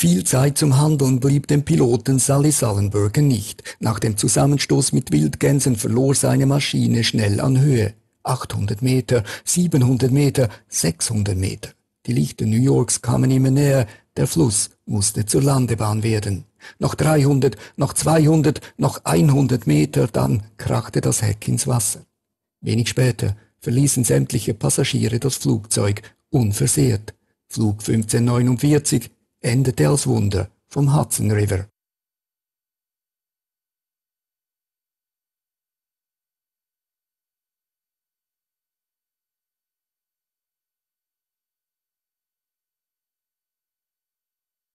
Viel Zeit zum Handeln blieb dem Piloten Sally Sullenberger nicht. Nach dem Zusammenstoß mit Wildgänsen verlor seine Maschine schnell an Höhe. 800 Meter, 700 Meter, 600 Meter. Die Lichter New Yorks kamen immer näher, der Fluss musste zur Landebahn werden. Noch 300, noch 200, noch 100 Meter, dann krachte das Heck ins Wasser. Wenig später verließen sämtliche Passagiere das Flugzeug unversehrt. Flug 1549 endete als Wunder vom Hudson River.